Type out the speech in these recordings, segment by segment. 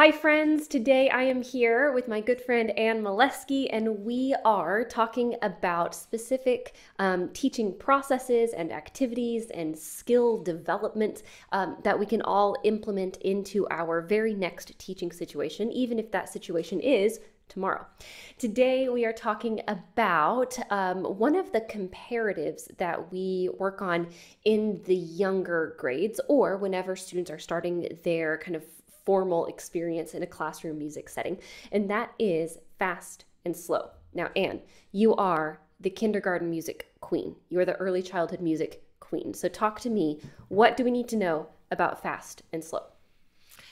Hi, friends. Today I am here with my good friend Anne Mileski, and we are talking about specific um, teaching processes and activities and skill development um, that we can all implement into our very next teaching situation, even if that situation is tomorrow. Today, we are talking about um, one of the comparatives that we work on in the younger grades or whenever students are starting their kind of formal experience in a classroom music setting, and that is fast and slow. Now, Anne, you are the kindergarten music queen. You are the early childhood music queen. So, talk to me. What do we need to know about fast and slow?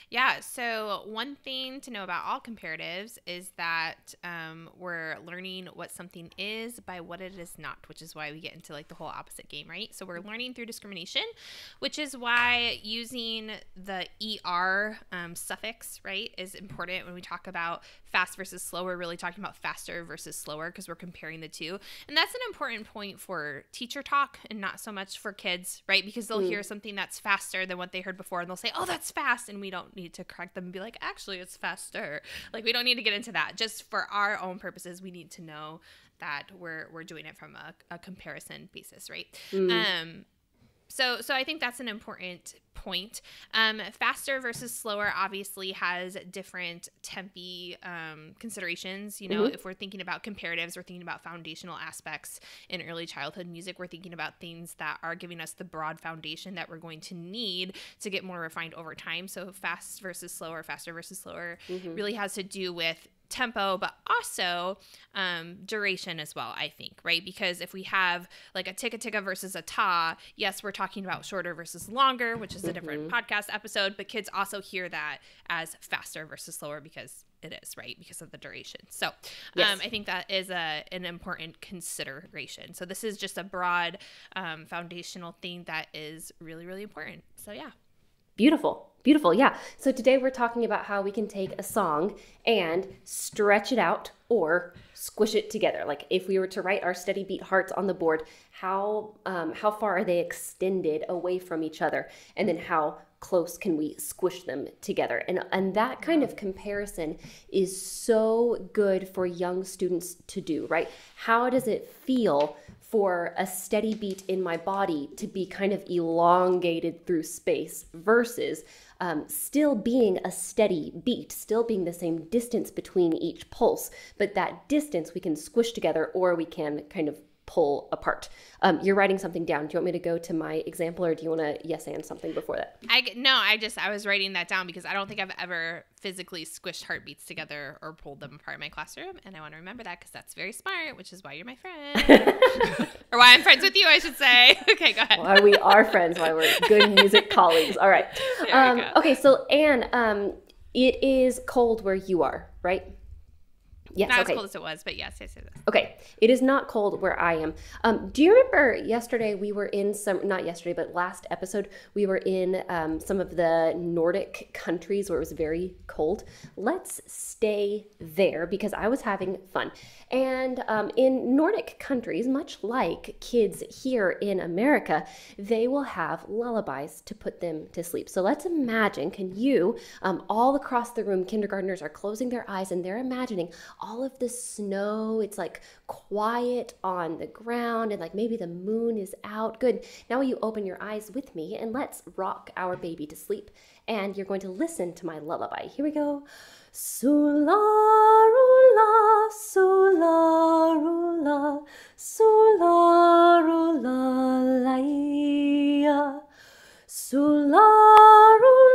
Yeah. So, one thing to know about all comparatives is that um, we're learning what something is by what it is not, which is why we get into like the whole opposite game, right? So, we're learning through discrimination, which is why using the ER um, suffix, right, is important when we talk about fast versus slow. We're really talking about faster versus slower because we're comparing the two. And that's an important point for teacher talk and not so much for kids, right? Because they'll mm. hear something that's faster than what they heard before and they'll say, oh, that's fast. And we don't need to correct them and be like, actually, it's faster. Like, we don't need to get into that. Just for our own purposes, we need to know that we're we're doing it from a, a comparison basis, right? Mm. Um, so so I think that's an important point. Um, faster versus slower obviously has different tempi um, considerations. You know, mm-hmm. if we're thinking about comparatives, we're thinking about foundational aspects in early childhood music. We're thinking about things that are giving us the broad foundation that we're going to need to get more refined over time. So fast versus slower, faster versus slower mm-hmm. really has to do with tempo, but also um, duration as well, I think, right? Because if we have like a ticka ticka versus a ta, yes, we're talking about shorter versus longer, which is a different mm-hmm. podcast episode, but kids also hear that as faster versus slower because it is, right? Because of the duration. So yes. um, I think that is a, an important consideration. So this is just a broad um, foundational thing that is really, really important. So yeah. Beautiful. Beautiful. Yeah. So today we're talking about how we can take a song and stretch it out or squish it together. Like if we were to write our steady beat hearts on the board, how um, how far are they extended away from each other, and then how close can we squish them together? And and that kind of comparison is so good for young students to do. Right? How does it feel? for a steady beat in my body to be kind of elongated through space versus um, still being a steady beat, still being the same distance between each pulse, but that distance we can squish together or we can kind of pull apart. Um, you're writing something down. Do you want me to go to my example, or do you want to yes and something before that? I no, I just I was writing that down because I don't think I've ever physically squished heartbeats together or pulled them apart in my classroom, and I want to remember that because that's very smart, which is why you're my friend, or why I'm friends with you, I should say. okay, go ahead. Why we are friends, why we're good music colleagues. All right. Um, okay, so Anne, um, it is cold where you are, right? Yes, not okay. as cold as it was, but yes, yes, yes. Okay, it is not cold where I am. Um, do you remember yesterday we were in some, not yesterday, but last episode we were in um, some of the Nordic countries where it was very cold. Let's stay there because I was having fun. And um, in Nordic countries, much like kids here in America, they will have lullabies to put them to sleep. So let's imagine, can you, um, all across the room, kindergartners are closing their eyes and they're imagining all of the snow. It's like quiet on the ground and like maybe the moon is out. Good. Now you open your eyes with me and let's rock our baby to sleep. And you're going to listen to my lullaby. Here we go. Sularula, sularula, sularula, laia. Sularula,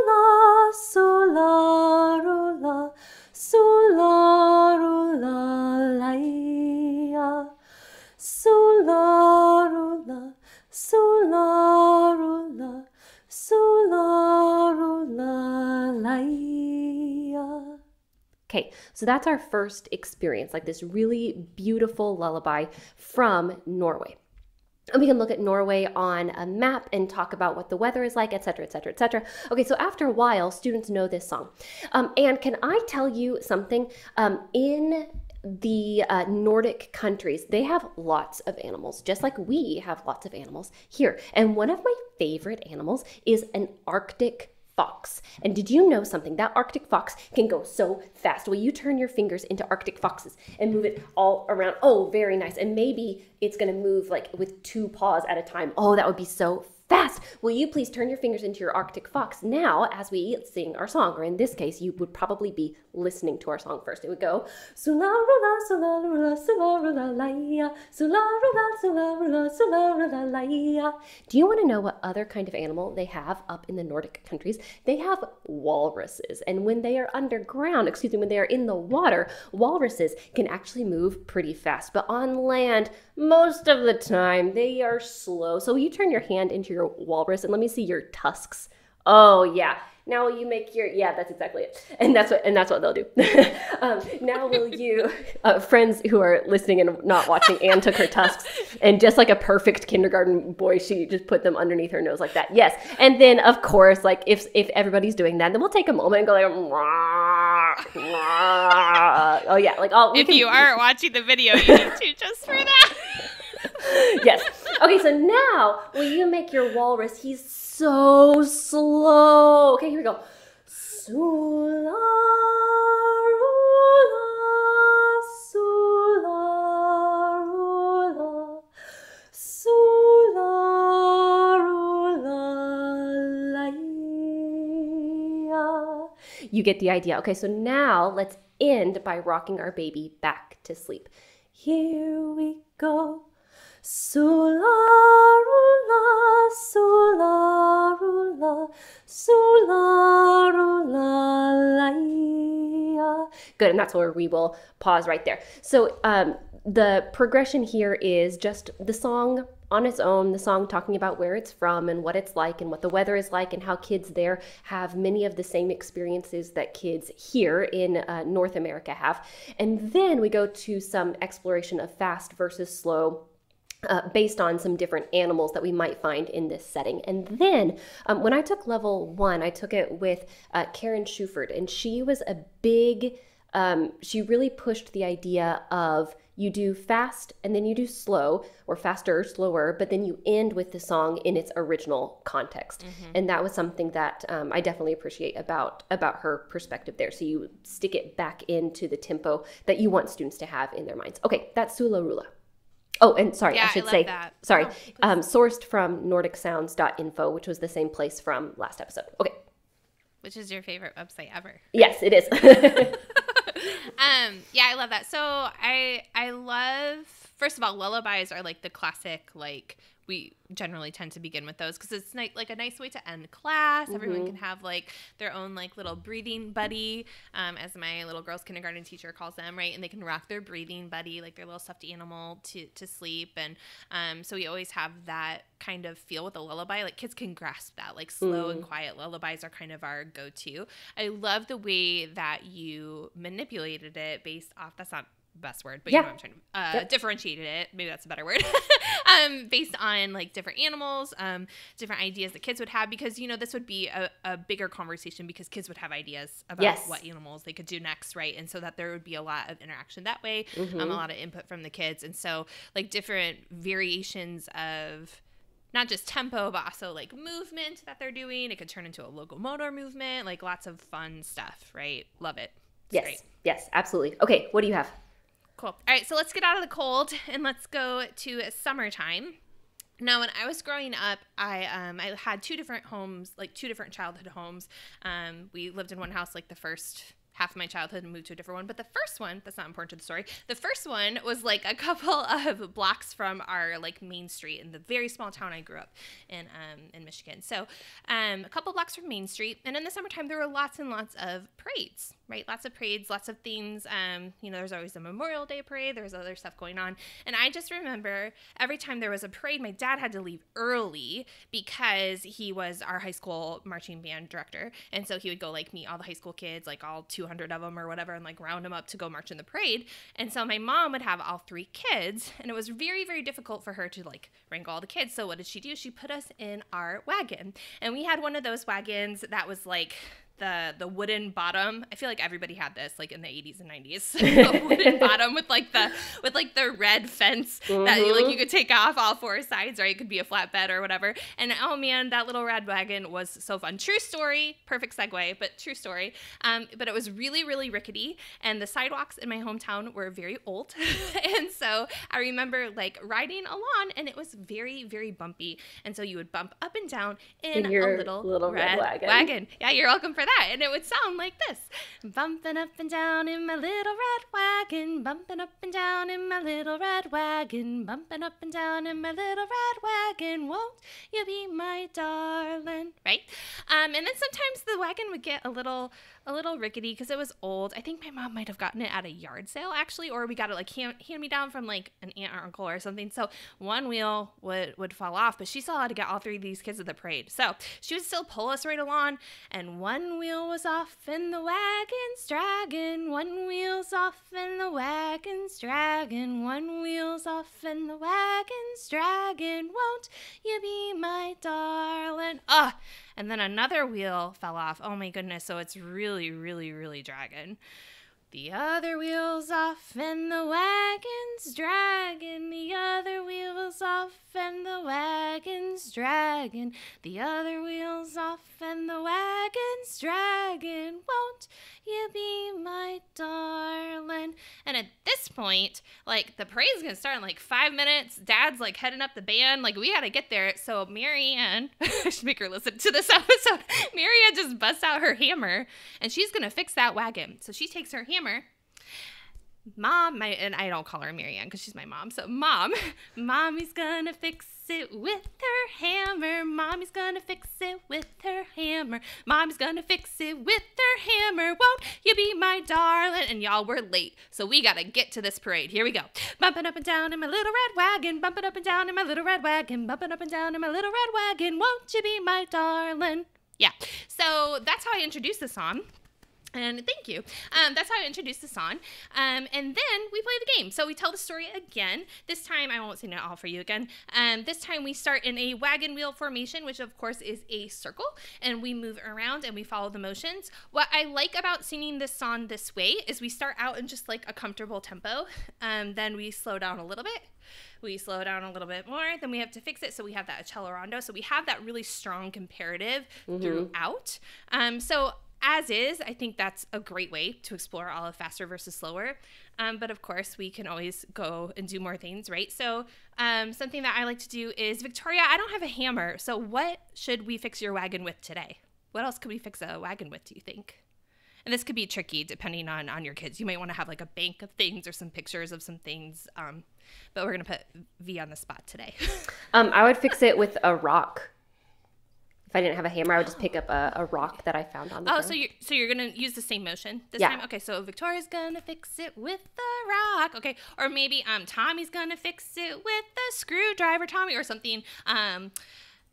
Okay, so that's our first experience, like this really beautiful lullaby from Norway. And we can look at Norway on a map and talk about what the weather is like, etc., etc., etc. Okay, so after a while, students know this song. Um, and can I tell you something? Um, in the uh, Nordic countries, they have lots of animals, just like we have lots of animals here. And one of my favorite animals is an Arctic fox. And did you know something? That Arctic fox can go so fast. Will you turn your fingers into Arctic foxes and move it all around? Oh, very nice. And maybe it's going to move like with two paws at a time. Oh, that would be so fast. Will you please turn your fingers into your Arctic fox now as we sing our song? Or in this case, you would probably be listening to our song first. It would go Sularula, sularula, sularula, laia, sularula, sularula. Do you want to know what other kind of animal they have up in the Nordic countries? They have walruses. And when they are underground, excuse me, when they are in the water, walruses can actually move pretty fast. But on land, most of the time, they are slow. So you turn your hand into your walrus and let me see your tusks. Oh, yeah. Now will you make your yeah? That's exactly it, and that's what and that's what they'll do. um, now will you, uh, friends who are listening and not watching? Anne took her tusks and just like a perfect kindergarten boy, she just put them underneath her nose like that. Yes, and then of course, like if if everybody's doing that, then we'll take a moment and go like, oh yeah, like all. If can, you aren't watching the video, you need to just for that. yes. Okay, so now will you make your walrus? He's so slow. Okay, here we go. Sula, rula, sula, rula, sula, rula. You get the idea. Okay, so now let's end by rocking our baby back to sleep. Here we go. Sularula, sularula, sularula. Good, and that's where we will pause right there. So um, the progression here is just the song on its own, the song talking about where it's from and what it's like and what the weather is like and how kids there have many of the same experiences that kids here in uh, North America have. And then we go to some exploration of fast versus slow uh, based on some different animals that we might find in this setting. And then um, when I took level one, I took it with uh, Karen Schuford, and she was a big, um, she really pushed the idea of you do fast and then you do slow or faster or slower but then you end with the song in its original context mm-hmm. and that was something that um, i definitely appreciate about about her perspective there so you stick it back into the tempo that you want students to have in their minds okay that's sula rula Oh, and sorry, yeah, I should I say, that. sorry, oh, um, sourced from nordicsounds.info, which was the same place from last episode. Okay. Which is your favorite website ever? Yes, it is. um, yeah, I love that. So I I love first of all, lullabies are like the classic like we generally tend to begin with those because it's like a nice way to end class. Mm-hmm. Everyone can have like their own like little breathing buddy, um, as my little girls kindergarten teacher calls them, right? And they can rock their breathing buddy, like their little stuffed animal, to to sleep. And um, so we always have that kind of feel with a lullaby. Like kids can grasp that, like slow mm. and quiet lullabies are kind of our go to. I love the way that you manipulated it based off. That's not best word, but yeah. you know I'm trying to uh, yep. differentiated it. Maybe that's a better word. um, based on like different animals, um, different ideas that kids would have, because you know this would be a, a bigger conversation because kids would have ideas about yes. what animals they could do next, right? And so that there would be a lot of interaction that way, mm-hmm. um, a lot of input from the kids, and so like different variations of not just tempo, but also like movement that they're doing. It could turn into a locomotor movement, like lots of fun stuff, right? Love it. It's yes. Great. Yes, absolutely. Okay, what do you have? Cool. All right, so let's get out of the cold and let's go to summertime. Now, when I was growing up, I um, I had two different homes, like two different childhood homes. Um, we lived in one house like the first half of my childhood and moved to a different one. But the first one, that's not important to the story. The first one was like a couple of blocks from our like main street in the very small town I grew up in um, in Michigan. So um, a couple blocks from Main Street. And in the summertime, there were lots and lots of parades, right? Lots of parades, lots of themes. Um, you know, there's always a Memorial Day parade. There's other stuff going on. And I just remember every time there was a parade, my dad had to leave early because he was our high school marching band director. And so he would go like meet all the high school kids, like all two 200 of them or whatever and like round them up to go march in the parade. And so my mom would have all three kids and it was very, very difficult for her to like wrangle all the kids. So what did she do? She put us in our wagon. And we had one of those wagons that was like the the wooden bottom. I feel like everybody had this like in the 80s and 90s. wooden bottom with like the with like the red fence mm-hmm. that you, like you could take off all four sides, or it could be a flatbed or whatever. And oh man, that little red wagon was so fun. True story, perfect segue, but true story. Um, but it was really really rickety, and the sidewalks in my hometown were very old, and so I remember like riding along, and it was very very bumpy, and so you would bump up and down in, in a little, little red, red wagon. wagon. Yeah, you're welcome for that. And it would sound like this Bumping up and down in my little red wagon, bumping up and down in my little red wagon, bumping up and down in my little red wagon. Won't you be my darling? Right? Um, and then sometimes the wagon would get a little a little rickety because it was old. I think my mom might have gotten it at a yard sale actually, or we got it like hand, hand me down from like an aunt or uncle or something. So one wheel would would fall off, but she still had to get all three of these kids at the parade. So she would still pull us right along, and one wheel was off and the wagon's dragging. One wheel's off and the wagon's dragging. One wheel's off and the wagon's dragging. Won't you be my darling? Ah. And then another wheel fell off. Oh my goodness. So it's really, really, really dragging. The other wheel's off and the wagon's dragging. The other wheel's off and the wagon's dragging. The other wheel's off and the wagon's dragging. Won't you be my darling? And at this point, like the parade's gonna start in like five minutes. Dad's like heading up the band. Like we gotta get there. So Marianne, I should make her listen to this episode. Just busts out her hammer and she's gonna fix that wagon. So she takes her hammer. Mom my and i don't call her marianne because she's my mom. So mom mommy's gonna fix it with her hammer. Mommy's gonna fix it with her hammer. Mommy's gonna fix it with her hammer. Won't you be my darling? And y'all we're late so we gotta get to this parade. Here we go. Bumping up and down in my little red wagon. Bumping up and down in my little red wagon. Bumping up and down in my little red wagon. Won't you be my darling yeah. So that's how i introduced the song and thank you. Um, that's how I introduced the song. Um, and then we play the game. So we tell the story again. This time, I won't sing it all for you again. Um, this time, we start in a wagon wheel formation, which of course is a circle. And we move around and we follow the motions. What I like about singing this song this way is we start out in just like a comfortable tempo. Um, then we slow down a little bit we slow down a little bit more then we have to fix it so we have that accelerando so we have that really strong comparative mm-hmm. throughout um, so as is, I think that's a great way to explore all of faster versus slower. Um, but of course, we can always go and do more things, right? So, um, something that I like to do is Victoria, I don't have a hammer. So, what should we fix your wagon with today? What else could we fix a wagon with, do you think? And this could be tricky depending on on your kids. You might want to have like a bank of things or some pictures of some things. Um, but we're gonna put V on the spot today. um, I would fix it with a rock if I didn't have a hammer, I would just pick up a, a rock that I found on the Oh, ground. so you're so you're gonna use the same motion this Yeah. time? Okay, so Victoria's gonna fix it with the rock. Okay, or maybe um Tommy's gonna fix it with the screwdriver, Tommy, or something. Um,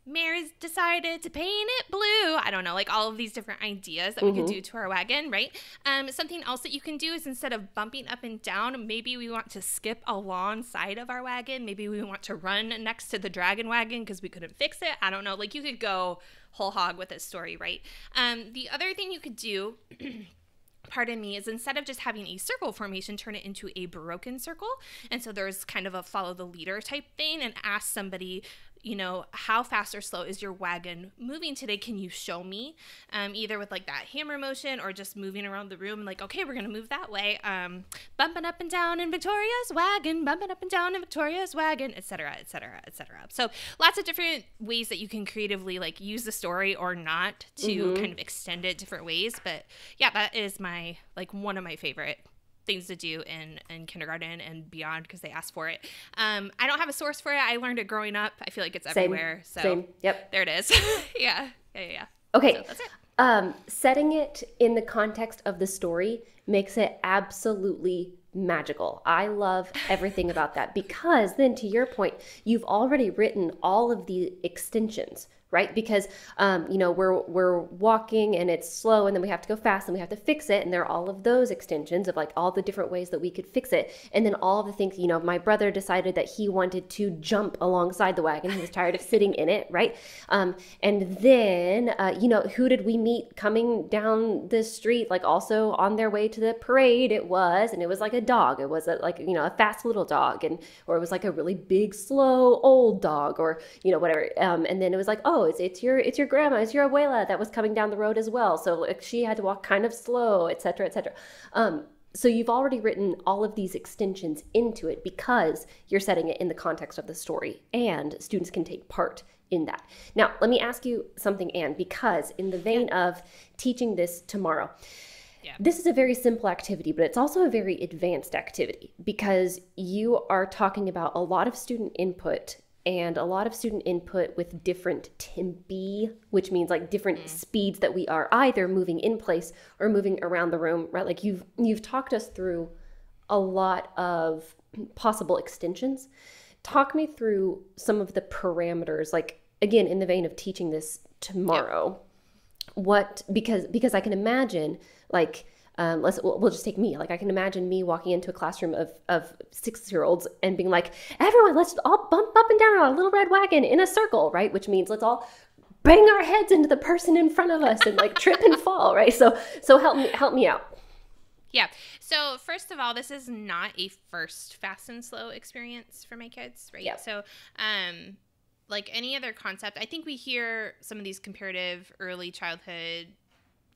Mary's decided to paint it blue. I don't know, like all of these different ideas that we could do to our wagon, right? Um, something else that you can do is instead of bumping up and down, maybe we want to skip alongside of our wagon. Maybe we want to run next to the dragon wagon because we couldn't fix it. I don't know. Like you could go whole hog with this story, right? Um, the other thing you could do. pardon me, is instead of just having a circle formation, turn it into a broken circle. And so there's kind of a follow the leader type thing and ask somebody you know, how fast or slow is your wagon moving today? Can you show me? Um, either with like that hammer motion or just moving around the room, like, okay, we're gonna move that way. Um, bumping up and down in Victoria's wagon, bumping up and down in Victoria's wagon, etc., etc., etc. So lots of different ways that you can creatively like use the story or not to mm-hmm. kind of extend it different ways. But yeah, that is my like one of my favorite things to do in in kindergarten and beyond because they ask for it. Um, I don't have a source for it. I learned it growing up. I feel like it's Same. everywhere. So Same. Yep. There it is. yeah. Yeah. Yeah. Okay. So that's it. Um, setting it in the context of the story makes it absolutely magical. I love everything about that because then to your point, you've already written all of the extensions right? Because um, you know we're we're walking and it's slow, and then we have to go fast, and we have to fix it, and there are all of those extensions of like all the different ways that we could fix it, and then all the things. You know, my brother decided that he wanted to jump alongside the wagon; he was tired of sitting in it, right? Um, and then uh, you know, who did we meet coming down the street? Like also on their way to the parade, it was, and it was like a dog. It was a, like you know a fast little dog, and or it was like a really big slow old dog, or you know whatever. Um, and then it was like oh it's, it's your it's your grandma it's your abuela that was coming down the road as well so like, she had to walk kind of slow etc etc um, so you've already written all of these extensions into it because you're setting it in the context of the story and students can take part in that now let me ask you something anne because in the vein yeah. of teaching this tomorrow yeah. This is a very simple activity, but it's also a very advanced activity because you are talking about a lot of student input and a lot of student input with different tempi, which means like different mm. speeds that we are either moving in place or moving around the room, right? Like you've you've talked us through a lot of possible extensions. Talk me through some of the parameters, like again, in the vein of teaching this tomorrow. What because because I can imagine like um, let's we'll, we'll, just take me like i can imagine me walking into a classroom of, of six year olds and being like everyone let's all bump up and down on a little red wagon in a circle right which means let's all bang our heads into the person in front of us and like trip and fall right so so help me help me out yeah. So first of all, this is not a first fast and slow experience for my kids, right? Yeah. So um like any other concept, I think we hear some of these comparative early childhood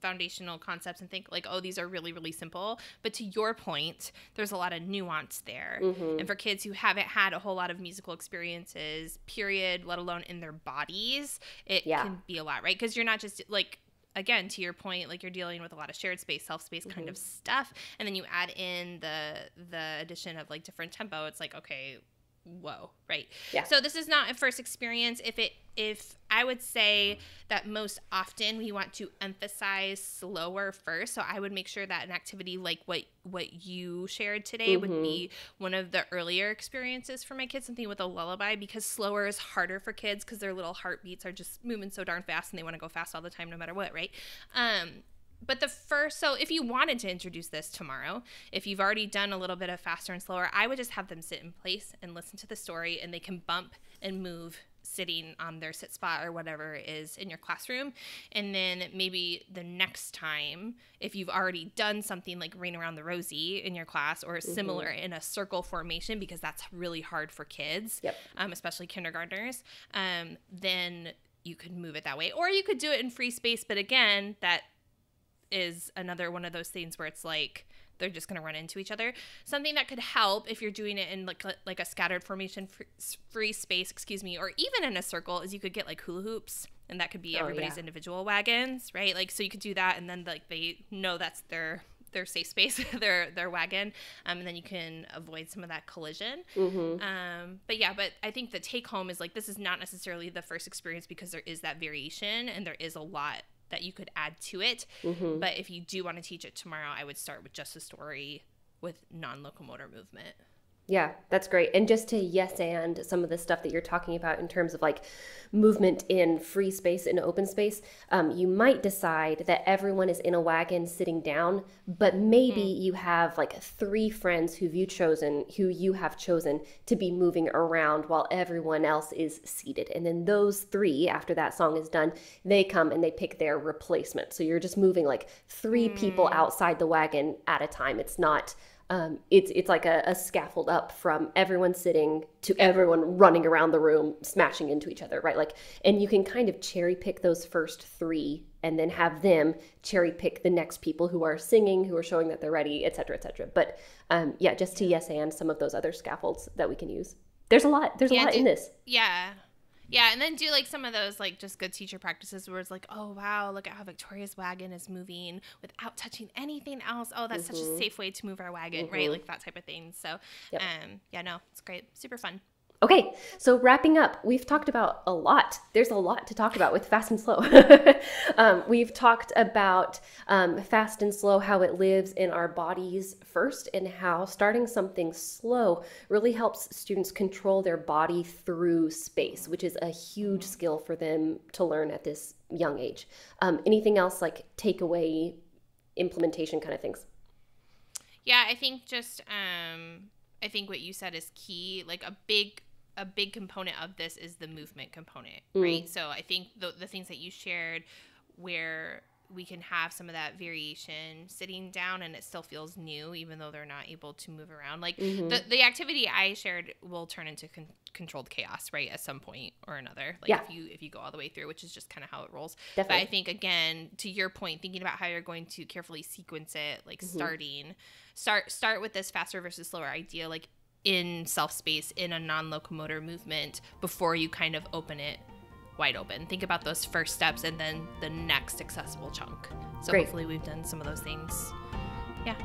foundational concepts and think like oh these are really really simple but to your point there's a lot of nuance there mm-hmm. and for kids who haven't had a whole lot of musical experiences period let alone in their bodies it yeah. can be a lot right because you're not just like again to your point like you're dealing with a lot of shared space self space mm-hmm. kind of stuff and then you add in the the addition of like different tempo it's like okay whoa right? Yeah. So this is not a first experience. If it if i would say that most often we want to emphasize slower first so i would make sure that an activity like what what you shared today mm-hmm. would be one of the earlier experiences for my kids something with a lullaby because slower is harder for kids because their little heartbeats are just moving so darn fast and they want to go fast all the time no matter what right? Um but the first so if you wanted to introduce this tomorrow if you've already done a little bit of faster and slower i would just have them sit in place and listen to the story and they can bump and move sitting on their sit spot or whatever is in your classroom and then maybe the next time if you've already done something like ring around the rosy in your class or mm-hmm. similar in a circle formation because that's really hard for kids yep. um, especially kindergartners um, then you could move it that way or you could do it in free space but again that is another one of those things where it's like they're just going to run into each other. Something that could help if you're doing it in like like a scattered formation free space, excuse me, or even in a circle is you could get like hula hoops and that could be oh, everybody's yeah. individual wagons, right? Like so you could do that and then like they know that's their their safe space, their their wagon, um, and then you can avoid some of that collision. Mm-hmm. Um, but yeah, but I think the take home is like this is not necessarily the first experience because there is that variation and there is a lot that you could add to it. Mm-hmm. But if you do want to teach it tomorrow, I would start with just a story with non locomotor movement. Yeah, that's great. And just to yes and some of the stuff that you're talking about in terms of like movement in free space and open space, um, you might decide that everyone is in a wagon sitting down, but maybe mm. you have like three friends who you chosen, who you have chosen to be moving around while everyone else is seated. And then those three, after that song is done, they come and they pick their replacement. So you're just moving like three mm. people outside the wagon at a time. It's not um, it's it's like a, a, scaffold up from everyone sitting to everyone running around the room smashing into each other right? Like and you can kind of cherry pick those first three and then have them cherry pick the next people who are singing who are showing that they're ready etc etc but um, yeah just to yes and some of those other scaffolds that we can use. There's a lot there's a yeah, lot do, in this. Yeah yeah, and then do like some of those like just good teacher practices where it's like, oh wow, look at how Victoria's wagon is moving without touching anything else. Oh, that's mm-hmm. such a mm-hmm. safe way to move our wagon, mm-hmm. right? Like that type of thing. So, yep. um, yeah, no, it's great, super fun. Okay, so wrapping up, we've talked about a lot. There's a lot to talk about with fast and slow. um, we've talked about um, fast and slow, how it lives in our bodies first, and how starting something slow really helps students control their body through space, which is a huge skill for them to learn at this young age. Um, anything else like takeaway implementation kind of things? Yeah, I think just um, I think what you said is key. Like a big a big component of this is the movement component, mm. right? So I think the the things that you shared where we can have some of that variation sitting down and it still feels new even though they're not able to move around like mm-hmm. the, the activity i shared will turn into con- controlled chaos right at some point or another like yeah. if you if you go all the way through which is just kind of how it rolls Definitely. but i think again to your point thinking about how you're going to carefully sequence it like mm-hmm. starting start start with this faster versus slower idea like in self space in a non locomotor movement before you kind of open it wide open. Think about those first steps and then the next accessible chunk. So Great. hopefully we've done some of those things. Yeah.